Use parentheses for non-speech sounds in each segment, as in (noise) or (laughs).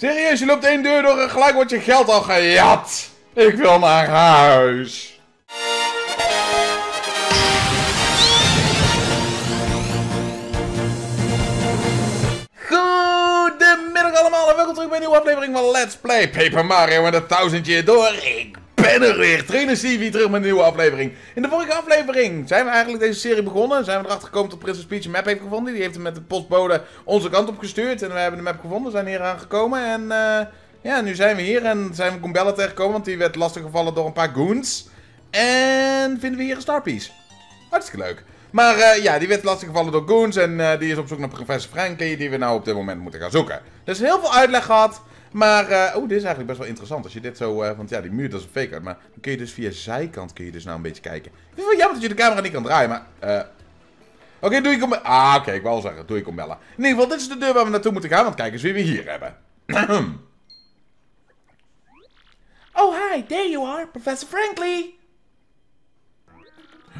Serieus, je loopt één deur door en gelijk wordt je geld al gejat. Ik wil naar huis. Goedemiddag allemaal en welkom terug bij een nieuwe aflevering van Let's Play Paper Mario met een duizendje door. Ik ben er weer, Trainer Stevie, terug met een nieuwe aflevering. In de vorige aflevering zijn we eigenlijk deze serie begonnen. Zijn we erachter gekomen dat Princess Peach een map heeft gevonden. Die heeft hem met de postbode onze kant op gestuurd. En we hebben de map gevonden, zijn hier aangekomen. En eh, ja, nu zijn we hier en zijn we Goombella tegengekomen. Want die werd lastiggevallen door een paar goons. En vinden we hier een Starpiece. Hartstikke leuk. Maar eh, ja, die werd lastiggevallen door goons. En eh, die is op zoek naar professor Frankie. Die we nou op dit moment moeten gaan zoeken. Dus heel veel uitleg gehad. Maar, eh oh, dit is eigenlijk best wel interessant. Als je dit zo, eh, want ja, die muur dat is een fake uit. Maar dan kun je dus via zijkant kun je dus nou een beetje kijken. Het is wel jammer dat je de camera niet kan draaien, maar... eh Oké, doe ik om... Ah, oké, ik wou zeggen, doe ik om bellen. In ieder geval, dit is de deur waar we naartoe moeten gaan. Want kijk eens wie we hier hebben. (clears throat) oh, hi, there you are, Professor Franklin.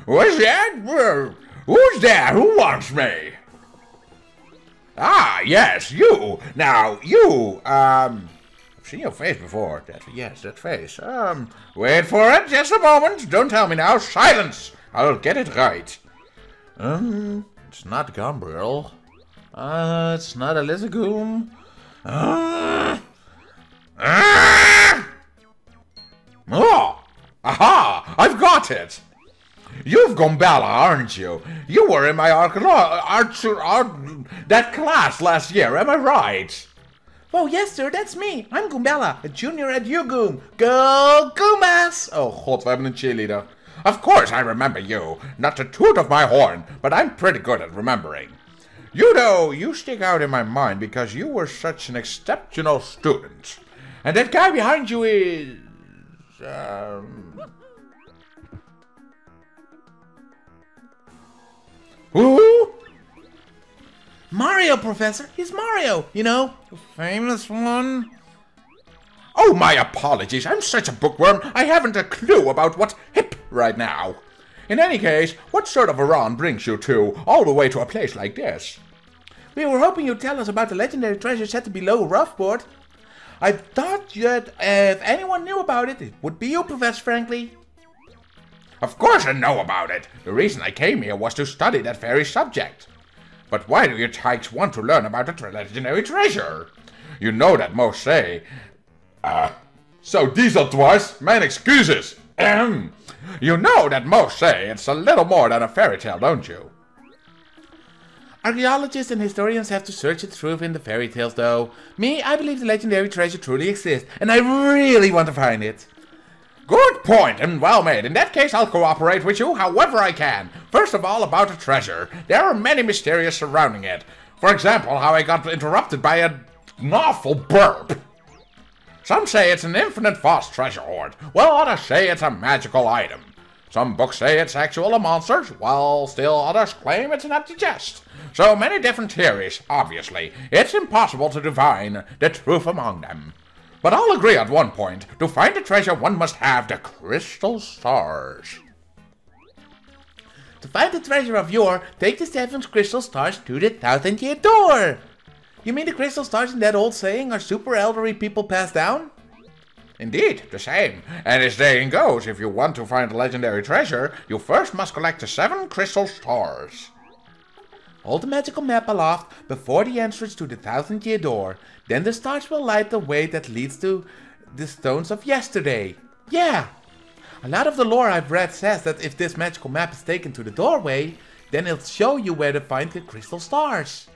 What's that? Who's there? Who wants me? Ah, yes, you. Now, you, um, I've seen your face before. That, yes, that face. Um, wait for it, just a moment. Don't tell me now. Silence. I'll get it right. Um, it's not Gumbrel. Uh, it's not a Lizzagoon. Uh, ah! Oh! Aha! I've got it! You've Gombella, aren't you? You were in my archaeo- archer art that class last year, am I right? Oh yes, sir, that's me. I'm Goombella, a junior at Ugoom. Go Goombas! Oh god, we hebben een cheerleader. Of course I remember you. Not to toot of my horn, but I'm pretty good at remembering. You know, you stick out in my mind because you were such an exceptional student. And that guy behind you is... Um... Who? Mario, Professor. He's Mario, you know, the famous one. Oh, my apologies. I'm such a bookworm. I haven't a clue about what's hip right now. In any case, what sort of a run brings you two, all the way to a place like this? We were hoping you'd tell us about the legendary treasure set to below Roughboard. I thought that if anyone knew about it, it would be you, Professor Frankly. Of course I know about it. The reason I came here was to study that very subject. But why do you tykes want to learn about the legendary treasure? You know that most say... Uh, so are twice, mijn excuses. Ahem. You know that most say it's a little more than a fairy tale, don't you? Archaeologists and historians have to search the truth in the fairy tales, though. Me, I believe the legendary treasure truly exists, and I really want to find it. Good point, and well made. In that case, I'll cooperate with you however I can. First of all, about the treasure. There are many mysteries surrounding it. For example, how I got interrupted by a, an awful burp. Some say it's an infinite vast treasure hoard, while others say it's a magical item. Some books say it's actual a monster, while still others claim it's an empty chest. So many different theories, obviously. It's impossible to divine the truth among them. But I'll agree at one point. To find the treasure, one must have the crystal stars. To find the treasure of yore, take the seven crystal stars to the thousand year door. You mean the crystal stars in that old saying are super elderly people passed down? Indeed, the same. And as saying goes, if you want to find the legendary treasure, you first must collect the seven crystal stars. Hold the magical map aloft before the entrance to the thousand year door. Then the stars will light the way that leads to the stones of yesterday. Yeah! A lot of the lore I've read says that if this magical map is taken to the doorway, then it'll show you where to find the crystal stars.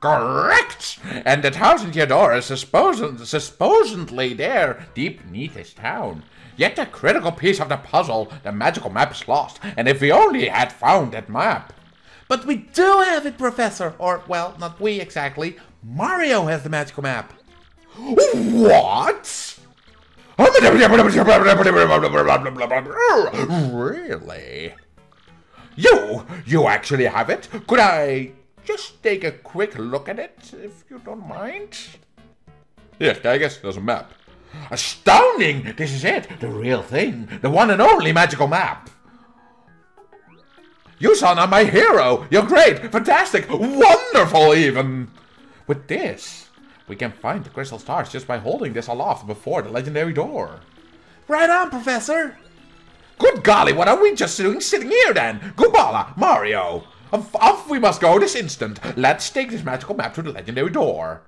Correct! And the thousand year door is supposed, supposedly there, deep beneath this town. Yet the critical piece of the puzzle, the magical map is lost, and if we only had found that map. But we do have it, Professor! Or, well, not we exactly. Mario has the magical map. What? Really? You? You actually have it? Could I just take a quick look at it, if you don't mind? Yes, kijk eens, there's a map. Astounding! This is it, the real thing, the one and only magical map. You son are my hero. You're great, fantastic, wonderful even. With this, We can find the crystal stars just by holding this aloft before the legendary door. Right on, Professor! Good golly, what are we just doing sitting here then? Goombala, Mario! Off, off we must go this instant. Let's take this magical map to the legendary door.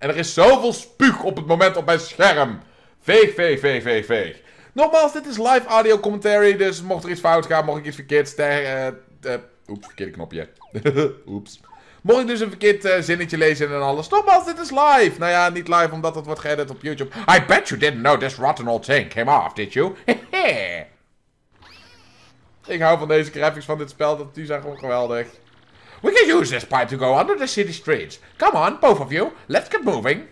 En er is zoveel spuug op het moment op mijn scherm. Veeg, veeg, veeg, veeg, veeg. Nogmaals, dit is live audio commentary, dus mocht er iets fout gaan, mocht ik iets verkeerd zeggen... Uh, uh, oeps, verkeerde knopje. (laughs) oeps. Mocht ik dus een verkeerd uh, zinnetje lezen en alles. Nogmaals, dit is live. Nou ja, niet live omdat het wordt geëdit op YouTube. I bet you didn't know this rotten old thing came off, did you? (laughs) ik hou van deze graphics van dit spel, dat die zijn gewoon geweldig. We can use this pipe to go under the city streets. Come on, both of you. Let's get moving.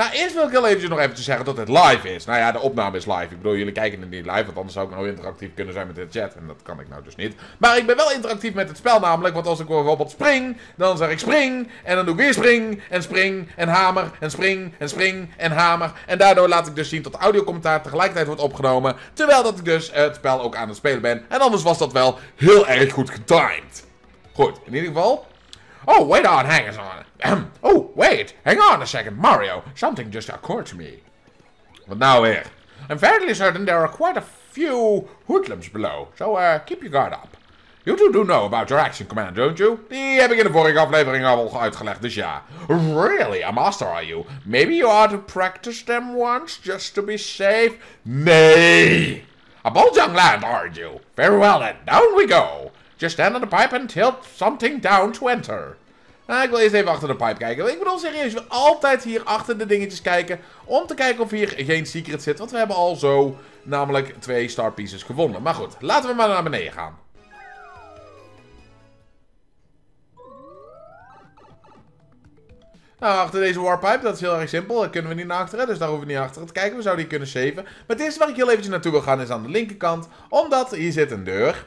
Nou, eerst wil ik heel eventjes nog eventjes zeggen dat het live is. Nou ja, de opname is live. Ik bedoel, jullie kijken het niet live, want anders zou ik nou interactief kunnen zijn met de chat. En dat kan ik nou dus niet. Maar ik ben wel interactief met het spel namelijk, want als ik bijvoorbeeld spring, dan zeg ik spring. En dan doe ik weer spring, en spring, en hamer, en spring, en spring, en hamer. En daardoor laat ik dus zien dat de audiocommentaar tegelijkertijd wordt opgenomen. Terwijl dat ik dus het spel ook aan het spelen ben. En anders was dat wel heel erg goed getimed. Goed, in ieder geval, Oh, wait on, hang on. oh, wait, hang on a second, Mario. Something just occurred to me. Wat now weer? I'm fairly certain there are quite a few hoodlums below, so uh, keep your guard up. You two do know about your action command, don't you? Die heb ik in de vorige aflevering al uitgelegd, dus ja. Really, a master are you? Maybe you ought to practice them once, just to be safe? Nee! A bold young lad, aren't you? Very well then, down we go. Just stand on the pipe and tilt something down to enter. Nou, ik wil eerst even achter de pipe kijken. Ik bedoel serieus, wil altijd hier achter de dingetjes kijken. Om te kijken of hier geen secret zit. Want we hebben al zo namelijk twee star pieces gevonden. Maar goed, laten we maar naar beneden gaan. Nou, achter deze warpipe, dat is heel erg simpel. Daar kunnen we niet naar achteren, dus daar hoeven we niet achter te kijken. We zouden hier kunnen saven. Maar het eerste waar ik heel eventjes naartoe wil gaan is aan de linkerkant. Omdat hier zit een deur.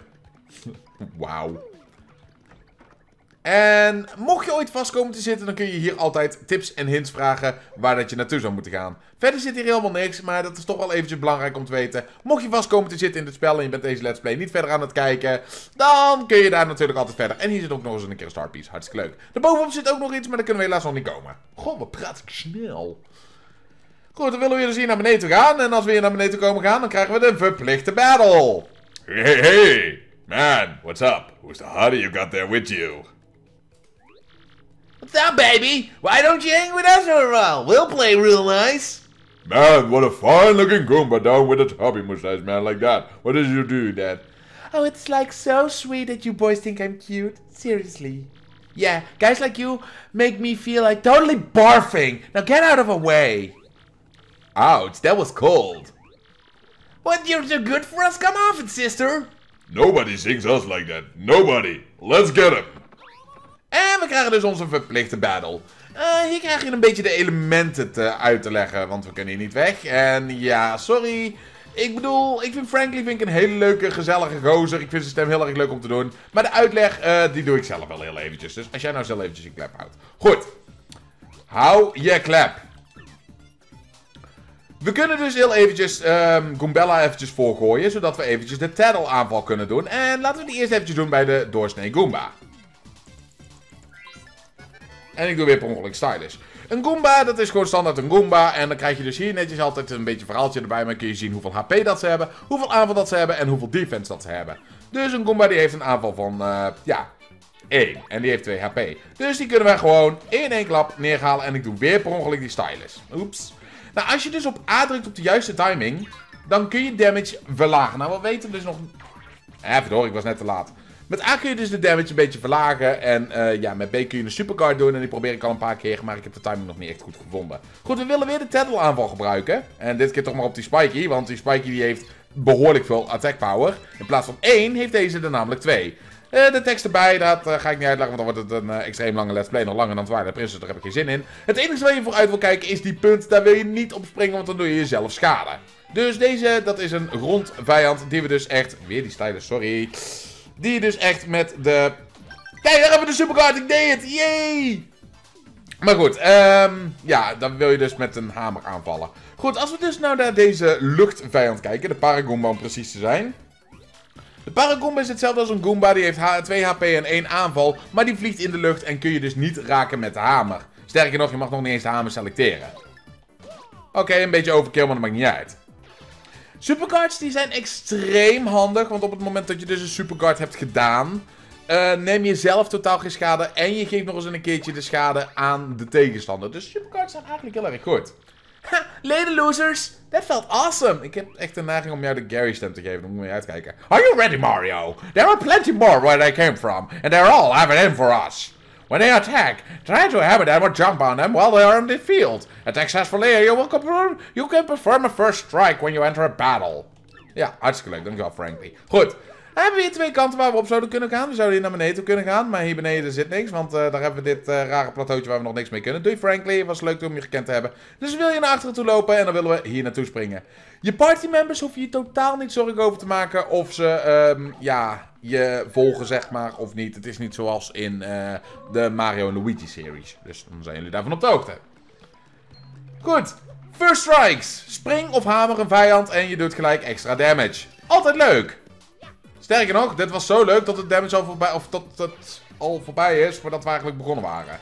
Wauw. En mocht je ooit vast komen te zitten, dan kun je hier altijd tips en hints vragen waar dat je naartoe zou moeten gaan. Verder zit hier helemaal niks, maar dat is toch wel eventjes belangrijk om te weten. Mocht je vast komen te zitten in het spel en je bent deze let's play niet verder aan het kijken, dan kun je daar natuurlijk altijd verder. En hier zit ook nog eens een keer een starpiece, hartstikke leuk. Daarbovenop zit ook nog iets, maar daar kunnen we helaas nog niet komen. Goh, wat praat ik snel. Goed, dan willen we dus hier naar beneden gaan. En als we hier naar beneden komen gaan, dan krijgen we de verplichte battle. Hey, man, what's up? Who's the hottie you got there with you? What's up, baby? Why don't you hang with us for a while? We'll play real nice. Man, what a fine looking Goomba down with a tubby mustache, man, like that. What did you do, Dad? Oh, it's like so sweet that you boys think I'm cute. Seriously. Yeah, guys like you make me feel like totally barfing. Now get out of our way. Ouch, that was cold. What, you're too good for us? Come off it, sister. Nobody sings us like that. Nobody. Let's get him. En we krijgen dus onze verplichte battle. Uh, hier krijg je een beetje de elementen te uit te leggen, want we kunnen hier niet weg. En ja, sorry. Ik bedoel, ik vind Frankly vind ik een hele leuke, gezellige gozer. Ik vind zijn stem heel erg leuk om te doen. Maar de uitleg, uh, die doe ik zelf wel heel eventjes. Dus als jij nou zelf eventjes je klep houdt. Goed. Hou je klep. We kunnen dus heel eventjes um, Goombella eventjes voorgooien, zodat we eventjes de Taddle aanval kunnen doen. En laten we die eerst eventjes doen bij de doorsnee Goomba. En ik doe weer per ongeluk stylish. Een Goomba, dat is gewoon standaard een Goomba. En dan krijg je dus hier netjes altijd een beetje verhaaltje erbij. Maar kun je zien hoeveel HP dat ze hebben, hoeveel aanval dat ze hebben en hoeveel defense dat ze hebben. Dus een Goomba die heeft een aanval van, uh, ja, 1. En die heeft 2 HP. Dus die kunnen wij gewoon in één klap neerhalen. En ik doe weer per ongeluk die stylish. Oeps. Nou, als je dus op A drukt op de juiste timing, dan kun je damage verlagen. Nou, we weten dus nog... Eh, verdorie, ik was net te laat. Met A kun je dus de damage een beetje verlagen. En uh, ja, met B kun je een supercard doen. En die probeer ik al een paar keer, maar ik heb de timing nog niet echt goed gevonden. Goed, we willen weer de Tattle aanval gebruiken. En dit keer toch maar op die Spiky, want die Spiky die heeft behoorlijk veel attack power. In plaats van 1 heeft deze er namelijk 2. Uh, de tekst erbij, dat uh, ga ik niet uitleggen, want dan wordt het een uh, extreem lange let's play. Nog langer dan Twilight Princess, daar heb ik geen zin in. Het enige waar je vooruit wil kijken is die punt. Daar wil je niet op springen, want dan doe je jezelf schade. Dus deze, dat is een rondvijand die we dus echt... Weer die stylus, sorry. Die dus echt met de... Kijk, daar hebben we de supercard, ik deed het, yay! Maar goed, um, ja, dan wil je dus met een hamer aanvallen. Goed, als we dus nou naar deze luchtvijand kijken, de Paragoomba om precies te zijn... De Paragoomba is hetzelfde als een Goomba. Die heeft 2 HP en 1 aanval. Maar die vliegt in de lucht en kun je dus niet raken met de hamer. Sterker nog, je mag nog niet eens de hamer selecteren. Oké, een beetje overkill, maar dat maakt niet uit. Supercards die zijn extreem handig, want op het moment dat je dus een supercard hebt gedaan, uh, neem je zelf totaal geen schade en je geeft nog eens een keertje de schade aan de tegenstander. Dus supercards zijn eigenlijk heel erg goed. Ha, leden losers, that felt awesome. Ik heb echt een neiging om jou de Gary stem te geven, dan moet je uitkijken. Are you ready Mario? There are plenty more where they came from, and they're all having in for us. When they attack, try to hammer them or jump on them while they are on the field. Attack successfully, you, will confirm, you can perform a first strike when you enter a battle. Ja, hartstikke leuk. Dankjewel, Frankie. Goed. We hier twee kanten waar we op zouden kunnen gaan. We zouden hier naar beneden kunnen gaan. Maar hier beneden zit niks. Want uh, daar hebben we dit uh, rare plateautje waar we nog niks mee kunnen. Doei Frankly. Het was leuk om je gekend te hebben. Dus wil je naar achteren toe lopen. En dan willen we hier naartoe springen. Je partymembers hoef je totaal niet zorgen over te maken. Of ze, um, ja, je volgen zeg maar. Of niet. Het is niet zoals in uh, de Mario Luigi series. Dus dan zijn jullie daarvan op de hoogte. Goed. First strikes. Spring of hamer een vijand en je doet gelijk extra damage. Altijd leuk. Sterker nog, dit was zo leuk dat het damage al voorbij, of dat het al voorbij is voordat we eigenlijk begonnen waren.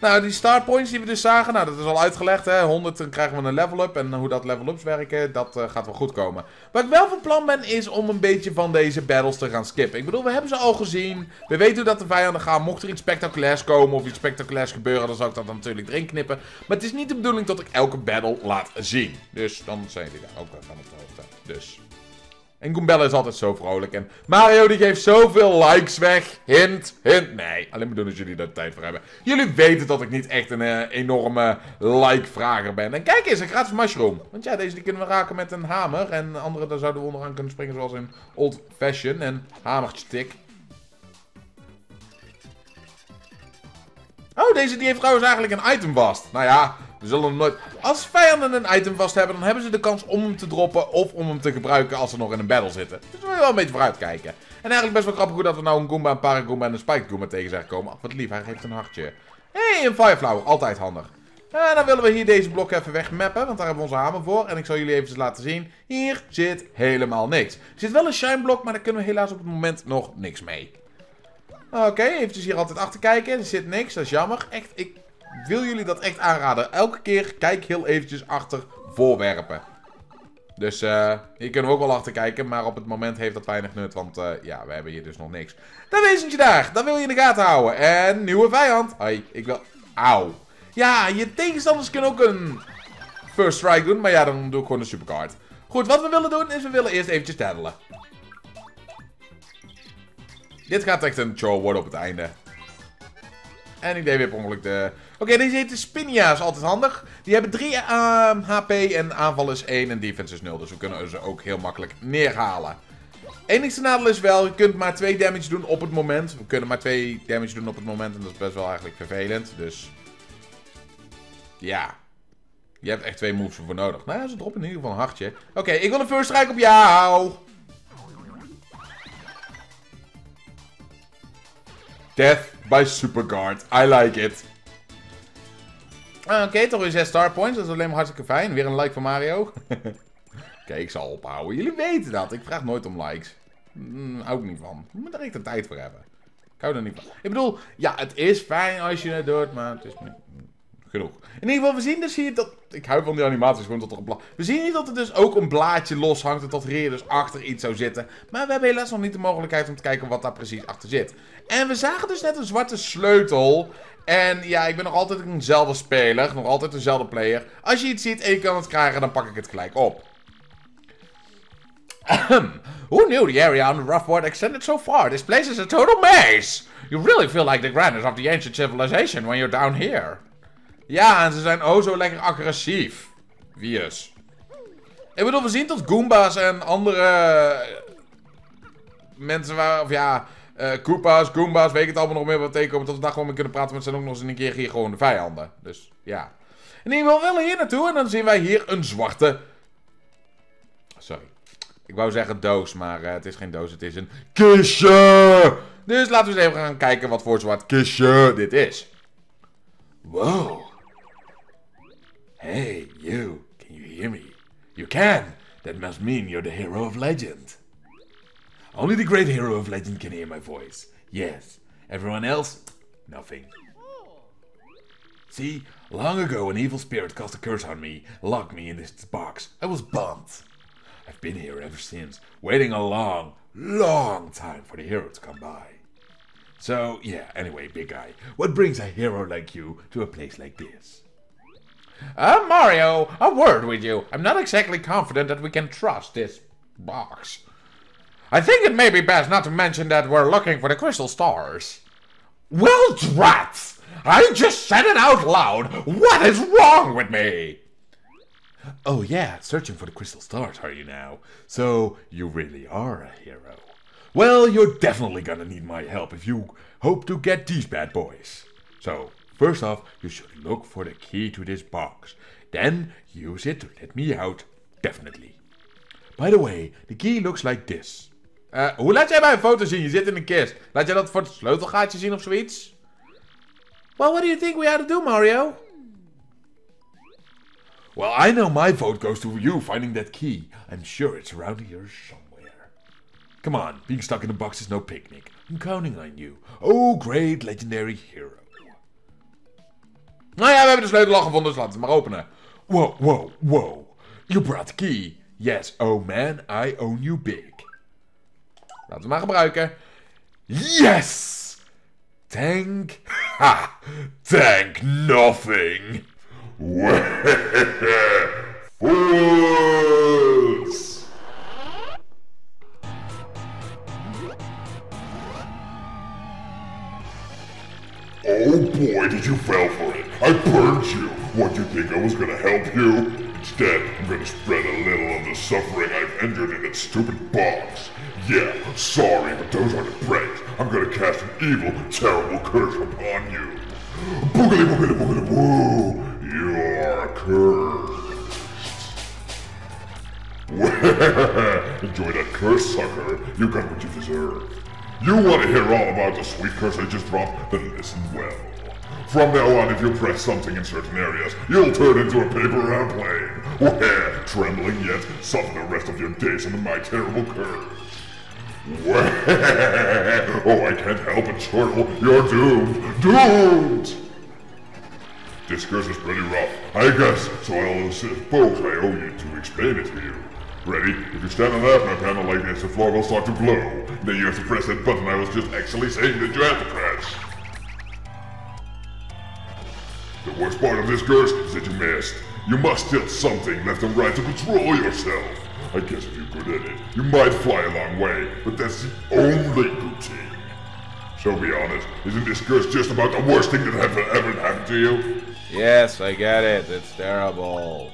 Nou, die star points die we dus zagen, nou dat is al uitgelegd hè. 100 dan krijgen we een level up en hoe dat level ups werken, dat uh, gaat wel goed komen. Wat ik wel van plan ben is om een beetje van deze battles te gaan skippen. Ik bedoel, we hebben ze al gezien. We weten hoe dat de vijanden gaan. Mocht er iets spectaculairs komen of iets spectaculairs gebeuren, dan zou ik dat dan natuurlijk erin knippen. Maar het is niet de bedoeling dat ik elke battle laat zien. Dus dan zijn jullie daar ook op de hoogte. Dus... En Goombella is altijd zo vrolijk. En Mario die geeft zoveel likes weg. Hint, hint. Nee, alleen maar doen als jullie daar tijd voor hebben. Jullie weten dat ik niet echt een uh, enorme like-vrager ben. En kijk eens, een gratis mushroom. Want ja, deze die kunnen we raken met een hamer. En andere daar zouden we onderaan kunnen springen zoals in Old Fashion. En hamertje tik. Oh, deze die heeft trouwens eigenlijk een item vast. Nou ja, we zullen nooit... Als vijanden een item vast hebben, dan hebben ze de kans om hem te droppen of om hem te gebruiken als ze nog in een battle zitten. Dus we willen wel een beetje vooruit kijken. En eigenlijk best wel grappig hoe dat we nou een Goomba, een Paragoomba en een Spike Goomba tegen zijn gekomen. Ach, wat lief, hij heeft een hartje. Hé, hey, een Fireflower, altijd handig. En dan willen we hier deze blok even wegmappen, want daar hebben we onze hamer voor. En ik zal jullie even laten zien, hier zit helemaal niks. Er zit wel een shine blok, maar daar kunnen we helaas op het moment nog niks mee. Oké, eventjes hier altijd achter kijken. Er zit niks, dat is jammer. Echt, ik wil jullie dat echt aanraden. Elke keer kijk heel eventjes achter voorwerpen. Dus uh, hier kunnen we ook wel achter kijken. Maar op het moment heeft dat weinig nut. Want uh, ja, we hebben hier dus nog niks. Dat wezentje daar. Dat wil je in de gaten houden. En nieuwe vijand. Hoi, ik wil... Auw. Ja, je tegenstanders kunnen ook een first strike doen. Maar ja, dan doe ik gewoon een supercard. Goed, wat we willen doen is we willen eerst eventjes daddelen. Dit gaat echt een chore worden op het einde. En ik deed weer per ongeluk de... Oké, deze heet Spinia, is altijd handig. Die hebben 3 HP ehm, en aanval is 1 en defense is 0. Dus we kunnen ze ook heel makkelijk neerhalen. Enigste nadeel is wel, je kunt maar 2 damage doen op het moment. We kunnen maar 2 damage doen op het moment en dat is best wel eigenlijk vervelend. Dus, ja. Je hebt echt twee moves voor nodig. Nou, ze droppen in ieder geval een hartje. Oké, ik wil een first strike op jou. Death by Superguard. I like it. Oké, okay, toch weer 6 star points. Dat is alleen maar hartstikke fijn. Weer een like van Mario. (laughs) Kijk, ik zal ophouden. Jullie weten dat. Ik vraag nooit om likes. Mm, hou ik niet van. Je moet er echt de tijd voor hebben. Ik hou er niet van. Ik bedoel, ja, het is fijn als je het doet, maar het is niet genoeg. In ieder geval, we zien dus hier dat... Ik hou van die animaties gewoon tot er een blad... We zien hier dat er dus ook een blaadje los hangt en dat er hier dus achter iets zou zitten. Maar we hebben helaas nog niet de mogelijkheid om te kijken wat daar precies achter zit. En we zagen dus net een zwarte sleutel. En ja, ik ben nog altijd eenzelfde speler. Nog altijd dezelfde player. Als je iets ziet en je kan het krijgen, dan pak ik het gelijk op. Who knew the area on the rough world extended so far? This place is a total maze. You really feel like the grandness of the ancient civilization when you're down here. Ja, en ze zijn oh zo lekker agressief. Is? Ik bedoel, we zien dat Goomba's en andere mensen waar, of ja, uh, Koopa's, Goombas, weet ik het allemaal nog meer wat tegenkomen. Dat we daar gewoon mee kunnen praten. Maar het zijn ook nog eens een keer hier gewoon de vijanden. Dus ja. In ieder geval willen hier naartoe. En dan zien wij hier een zwarte... Sorry. Ik wou zeggen doos, maar uh, het is geen doos. Het is een kistje. Dus laten we eens even gaan kijken wat voor zwart kistje dit is. Wow. Hey, you. Can you hear me? You can. That must mean you're the hero of legend. Only the great hero of legend can hear my voice. Yes. Everyone else, nothing. See, long ago an evil spirit cast a curse on me, locked me in this box. I was bummed. I've been here ever since, waiting a long, long time for the hero to come by. So, yeah, anyway, big guy, what brings a hero like you to a place like this? Uh, Mario, a word with you. I'm not exactly confident that we can trust this box. I think it may be best not to mention that we're looking for the crystal stars. Well, drats! I just said it out loud! What is wrong with me? Oh, yeah, searching for the crystal stars, are you now? So, you really are a hero. Well, you're definitely gonna need my help if you hope to get these bad boys. So, first off, you should look for the key to this box. Then, use it to let me out, definitely. By the way, the key looks like this. Uh, hoe laat jij mij een foto zien? Je zit in een kist. Laat jij dat voor het sleutelgaatje zien of zoiets? Well, what do you think we ought to do, Mario? Well, I know my vote goes to you finding that key. I'm sure it's around here somewhere. Come on, being stuck in a box is no picnic. I'm counting on you. Oh, great legendary hero. Nou ja, we hebben de sleutel al gevonden, dus laten we het maar openen. Whoa, whoa, whoa. You brought the key. Yes, oh man, I own you big. Laten we maar gebruiken. Yes! Thank. Ha! Thank nothing! (laughs) Fools! Oh boy, did you fell for it. I burned you. What, you think I was gonna help you? Instead, I'm gonna spread a little of the suffering I've endured in that stupid box. Yeah, sorry, but those aren't breaks. I'm gonna cast an evil, terrible curse upon you. Boogity boogity boogity woo! You're cursed. (laughs) Enjoy that curse, sucker. You got what you deserve. You want to hear all about the sweet curse I just dropped? Then listen well. From now on, if you press something in certain areas, you'll turn into a paper airplane. Where, trembling yet, suffer the rest of your days under my terrible curse. (laughs) Oh, I can't help it, Chortle. Oh, you're doomed. Doomed! This curse is pretty rough, I guess, so I'll suppose I owe you to explain it to you. Ready? If you stand on that my panel like this, the floor will start to glow. Then you have to press that button I was just actually saying that you have to press. The worst part of this curse is that you missed. You must steal something left and right to control yourself. I guess if you're good at it, you might fly a long way, but that's the only good thing. So be honest, isn't this curse just about the worst thing that ever, ever happened to you? Yes, I get it. It's terrible.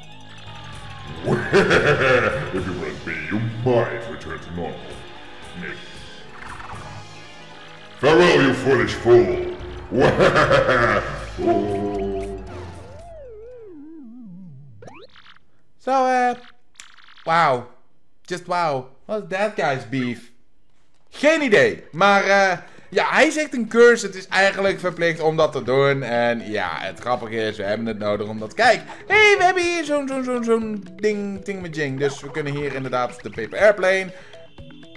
(laughs) if you press me, you might return to normal. Maybe. Farewell, you foolish fool! (laughs) Fool. So, uh, wow. Just wow. What's that guy's beef? Geen idee. Maar, eh, ja, hij zegt een curse. Het is eigenlijk verplicht om dat te doen. En ja, het grappige is, we hebben het nodig omdat, kijk, hé, hey, we hebben hier zo'n, zo'n, zo'n, zo'n ding, ding met jing. Dus we kunnen hier inderdaad de paper airplane.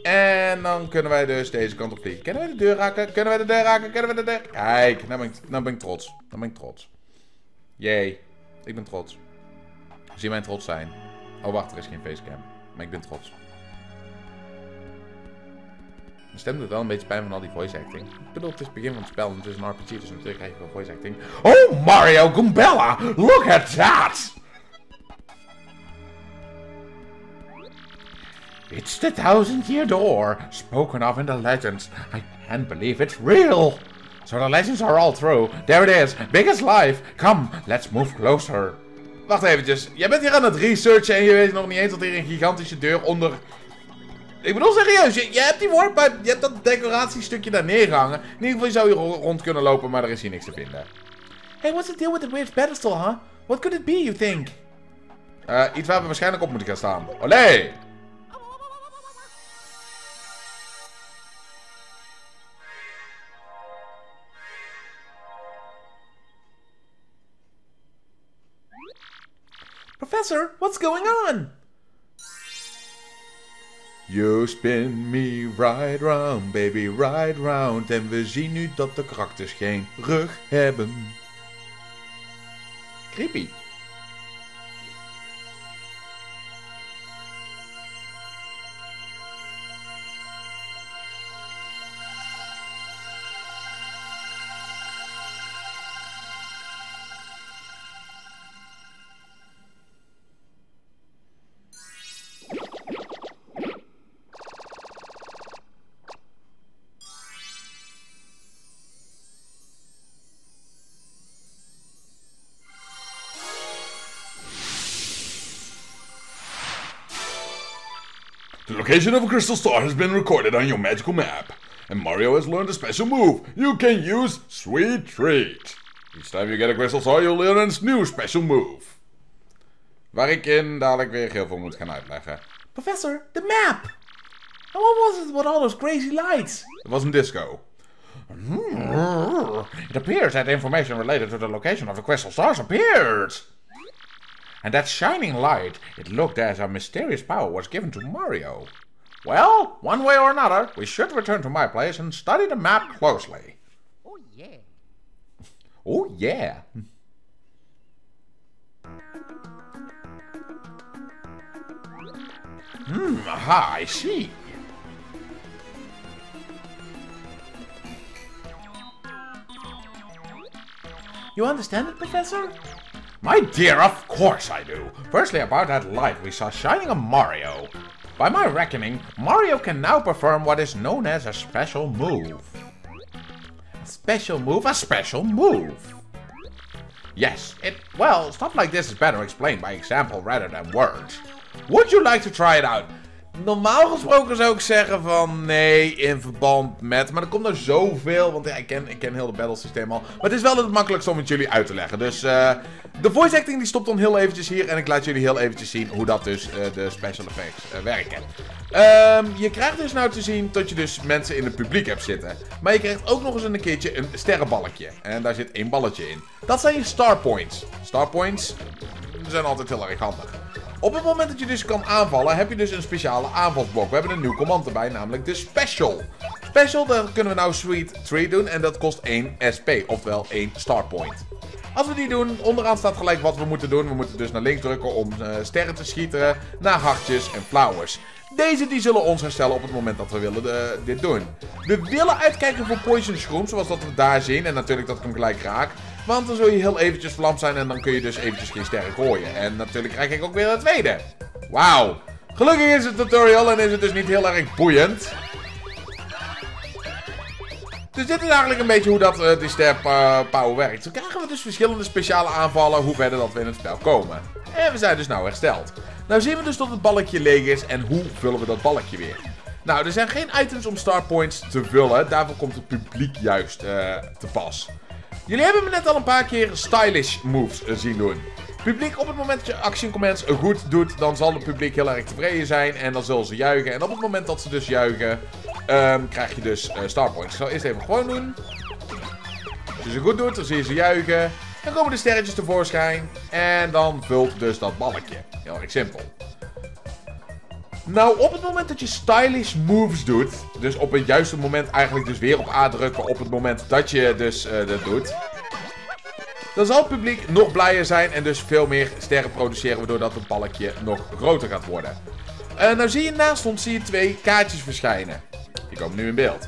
En dan kunnen wij dus deze kant op vliegen. Kunnen wij de deur raken? Kunnen wij de deur raken? Kunnen wij de deur... Kijk, nou ben ik, nou ben ik trots. Nou ben ik trots. Jee, ik ben trots. Zie mijn trots zijn. Oh, wacht, er is geen facecam. Maar ik ben trots. Mijn stem doet wel een beetje pijn van al die voice acting. Ik bedoel, het is het begin van het spel en het is een RPG, dus natuurlijk krijg je wel voice acting. Oh, Mario Goombella! Look at that! It's the thousand year door, spoken of in the legends. I can't believe it's real. So the legends are all true. There it is, big as life. Come, let's move closer. Wacht eventjes, jij bent hier aan het researchen en je weet nog niet eens dat hier een gigantische deur onder... Ik bedoel serieus, je, je hebt die warp, je hebt dat decoratiestukje daar neergehangen. In ieder geval, je zou hier ro- rond kunnen lopen, maar er is hier niks te vinden. Hey, what's the deal with the weird pedestal, huh? What could it be, you think? Eh, iets waar we waarschijnlijk op moeten gaan staan. Olé! Professor, what's going on? You spin me right round, baby, right round. En we zien nu dat de karakters geen rug hebben. Creepy. The location of a crystal star has been recorded on your magical map. And Mario has learned a special move. You can use Sweet Treat. Each time you get a crystal star, you'll learn a new special move. Waar ik in dadelijk weer heel veel moet gaan uitleggen. Professor, the map! And what was it with all those crazy lights? It was een disco. Hmm. It appears that information related to the location of the crystal stars appeared. And that shining light, it looked as a mysterious power was given to Mario. Well, one way or another, we should return to my place and study the map closely. Oh yeah. (laughs) Oh yeah. (laughs) Hmm, aha, I see. You understand it, Professor? My dear, of course I do. Firstly, about that light we saw shining on Mario. By my reckoning, Mario can now perform what is known as a special move. A special move? A special move. Yes, it, well, stuff like this is better explained by example rather than words. Would you like to try it out? Normaal gesproken zou ik zeggen van nee, in verband met. Maar er komt er zoveel, want ja, ik ken, ik ken heel het battle systeem al. Maar het is wel het makkelijkste om het jullie uit te leggen. Dus eh, de voice acting die stopt dan heel eventjes hier. En ik laat jullie heel eventjes zien hoe dat dus eh, de special effects eh, werken. Ehm, je krijgt dus nou te zien dat je dus mensen in het publiek hebt zitten. Maar je krijgt ook nog eens een keertje een sterrenballetje. En daar zit één balletje in. Dat zijn je star points. Star points zijn altijd heel erg handig. Op het moment dat je dus kan aanvallen, heb je dus een speciale aanvalsblok. We hebben een nieuw command erbij, namelijk de Special. Special, daar kunnen we nou Sweet 3 doen en dat kost 1 SP, oftewel 1 Star Point. Als we die doen, onderaan staat gelijk wat we moeten doen. We moeten dus naar links drukken om uh, sterren te schieten, naar hartjes en flowers. Deze die zullen ons herstellen op het moment dat we willen uh, dit doen. We willen uitkijken voor Poison Shroom, zoals dat we daar zien. En natuurlijk dat ik hem gelijk raak. Want dan zul je heel eventjes vlam zijn en dan kun je dus eventjes geen sterren gooien. En natuurlijk krijg ik ook weer een tweede. Wauw. Gelukkig is het tutorial en is het dus niet heel erg boeiend. Dus dit is eigenlijk een beetje hoe dat uh, die ster uh, power werkt. Zo krijgen we dus verschillende speciale aanvallen hoe verder dat we in het spel komen. En we zijn dus nou hersteld. Nou zien we dus dat het balkje leeg is en hoe vullen we dat balkje weer. Nou, er zijn geen items om star points te vullen. Daarvoor komt het publiek juist uh, te pas. Jullie hebben me net al een paar keer stylish moves zien doen. Publiek, op het moment dat je action commands goed doet, dan zal het publiek heel erg tevreden zijn. En dan zullen ze juichen. En op het moment dat ze dus juichen, um, krijg je dus uh, star points. Ik zal eerst even gewoon doen. Als je ze goed doet, dan zie je ze juichen. Dan komen de sterretjes tevoorschijn. En dan vult dus dat balkje. Heel erg simpel. Nou, op het moment dat je stylish moves doet, dus op het juiste moment eigenlijk dus weer op A drukken op het moment dat je dus uh, dat doet, dan zal het publiek nog blijer zijn en dus veel meer sterren produceren, waardoor dat het balkje nog groter gaat worden. Uh, nou zie je naast ons zie je twee kaartjes verschijnen. Die komen nu in beeld.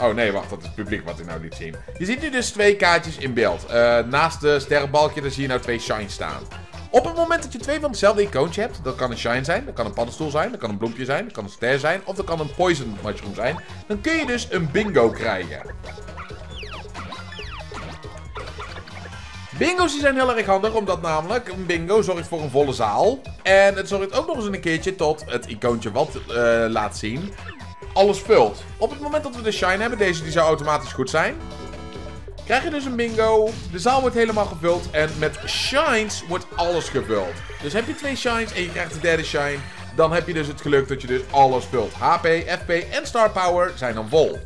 Oh nee, wacht, dat is het publiek wat ik nou liet zien. Je ziet nu dus twee kaartjes in beeld. Uh, naast de sterrenbalkje, daar zie je nou twee shines staan. Op het moment dat je twee van hetzelfde icoontje hebt, dat kan een shine zijn, dat kan een paddenstoel zijn, dat kan een bloempje zijn, dat kan een ster zijn, of dat kan een poison mushroom zijn, dan kun je dus een bingo krijgen. Bingo's die zijn heel erg handig, omdat namelijk een bingo zorgt voor een volle zaal. En het zorgt ook nog eens een keertje tot het icoontje wat uh, laat zien, alles vult. Op het moment dat we de shine hebben, deze die zou automatisch goed zijn, krijg je dus een bingo. De zaal wordt helemaal gevuld. En met shines wordt alles gevuld. Dus heb je twee shines en je krijgt de derde shine. Dan heb je dus het geluk dat je dus alles vult. HP, FP en Star Power zijn dan vol.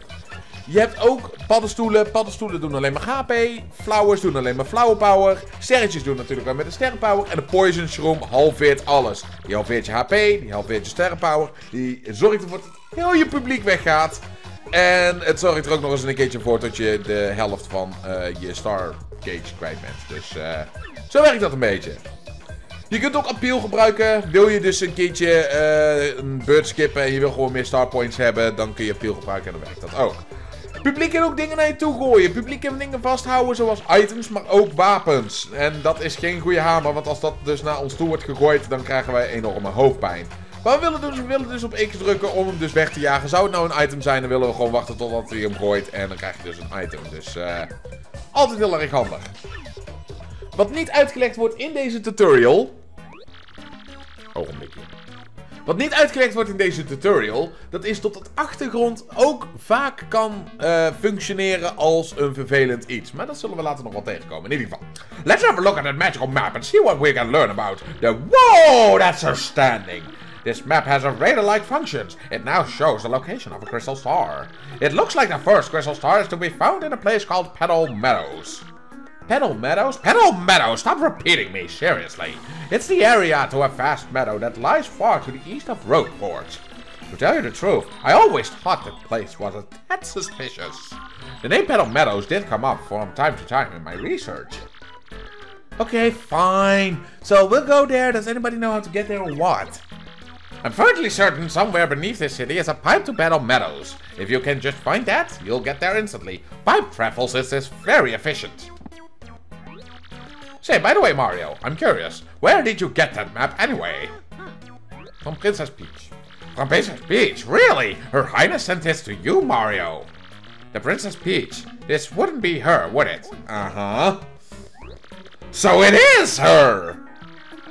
Je hebt ook paddenstoelen. Paddenstoelen doen alleen maar HP. Flowers doen alleen maar flower power. Sterretjes doen natuurlijk wel met de sterrenpower. En de poison shroom halveert alles. Die halveert je HP, die halveert je sterrenpower. Die zorgt ervoor dat heel je publiek weggaat. En het zorgt er ook nog eens een keertje voor dat je de helft van uh, je star gauge kwijt bent. Dus uh, Zo werkt dat een beetje. Je kunt ook appeal gebruiken. Wil je dus een keertje eh, een beurt skippen en je wil gewoon meer star points hebben, dan kun je appeal gebruiken en dan werkt dat ook. Publiek kan ook dingen naar je toe gooien. Publiek kan dingen vasthouden zoals items, maar ook wapens. En dat is geen goede hamer, want als dat dus naar ons toe wordt gegooid, dan krijgen wij enorme hoofdpijn. Maar we willen dus, we willen dus op X drukken om hem dus weg te jagen. Zou het nou een item zijn, dan willen we gewoon wachten totdat hij hem gooit. En dan krijg je dus een item. Dus uh, altijd heel erg handig. Wat niet uitgelegd wordt in deze tutorial... Ogenblikje. Wat niet uitgelegd wordt in deze tutorial, dat is dat het achtergrond ook vaak kan uh, functioneren als een vervelend iets. Maar dat zullen we later nog wel tegenkomen. In ieder geval, let's have a look at that magical map and see what we can learn about the... Whoa, that's outstanding! This map has a radar-like functions. It now shows the location of a crystal star. It looks like the first crystal star is to be found in a place called Petal Meadows. Petal Meadows? Petal Meadows! Stop repeating me, seriously. It's the area to a vast meadow that lies far to the east of Roadport. To tell you the truth, I always thought the place was a tad suspicious. The name Petal Meadows did come up from time to time in my research. Okay, fine. So we'll go there. Does anybody know how to get there or what? I'm fairly certain somewhere beneath this city is a pipe to Battle Meadows. If you can just find that, you'll get there instantly. Pipe travel is very efficient. Say, by the way, Mario, I'm curious. Where did you get that map anyway? From Princess Peach. From Princess Peach? Really? Her Highness sent this to you, Mario. The Princess Peach. This wouldn't be her, would it? Uh-huh. So it is her!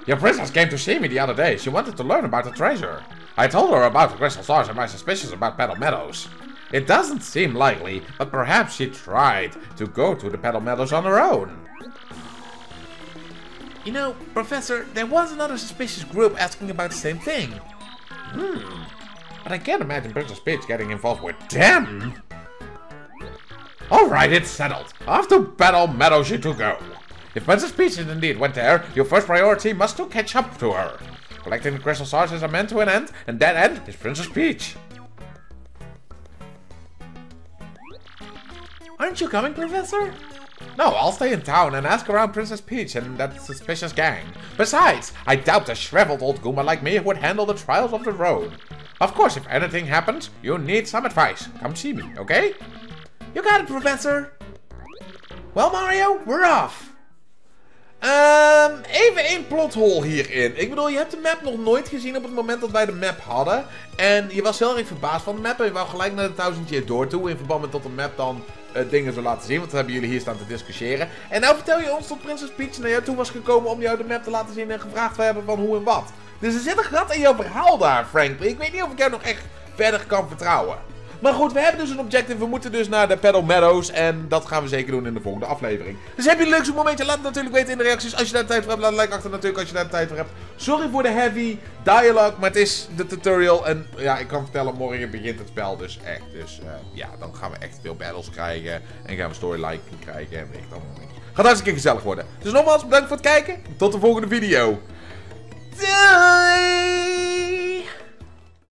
Your princess came to see me the other day. She wanted to learn about the treasure. I told her about the crystal stars and my suspicions about Petal Meadows. It doesn't seem likely, but perhaps she tried to go to the Petal Meadows on her own. You know, Professor, there was another suspicious group asking about the same thing. Hmm. But I can't imagine Princess Peach getting involved with them. Alright, it's settled. Off to Battle Meadows you to go. If Princess Peach indeed went there, your first priority must to catch up to her. Collecting the crystal stars is a meant to an end, and that end is Princess Peach. Aren't you coming, Professor? No, I'll stay in town and ask around Princess Peach and that suspicious gang. Besides, I doubt a shriveled old Goomba like me would handle the trials of the road. Of course, if anything happens, you need some advice. Come see me, okay? You got it, Professor. Well, Mario, we're off. Um, even één plothol hierin. Ik bedoel, je hebt de map nog nooit gezien op het moment dat wij de map hadden. En je was heel erg verbaasd van de map en je wou gelijk naar de 1000 Year door toe. In verband met dat de map dan uh, dingen zou laten zien. Want dat hebben jullie hier staan te discussiëren. En nou vertel je ons dat Princess Peach naar jou toe was gekomen om jou de map te laten zien en gevraagd te hebben van hoe en wat. Dus er zit een gat in jouw verhaal daar, Frankly. Ik weet niet of ik jou nog echt verder kan vertrouwen. Maar goed, we hebben dus een objective. We moeten dus naar de Petal Meadows. En dat gaan we zeker doen in de volgende aflevering. Dus heb je een leukste momentje? Laat het natuurlijk weten in de reacties. Als je daar tijd voor hebt, laat een like achter natuurlijk als je daar tijd voor hebt. Sorry voor de heavy dialogue, maar het is de tutorial. En ja, ik kan vertellen, morgen begint het spel dus echt. Dus uh, ja, dan gaan we echt veel battles krijgen. En gaan we storyline krijgen. En weet ik dan Gaat hartstikke gezellig worden. Dus nogmaals, bedankt voor het kijken. Tot de volgende video. Doei!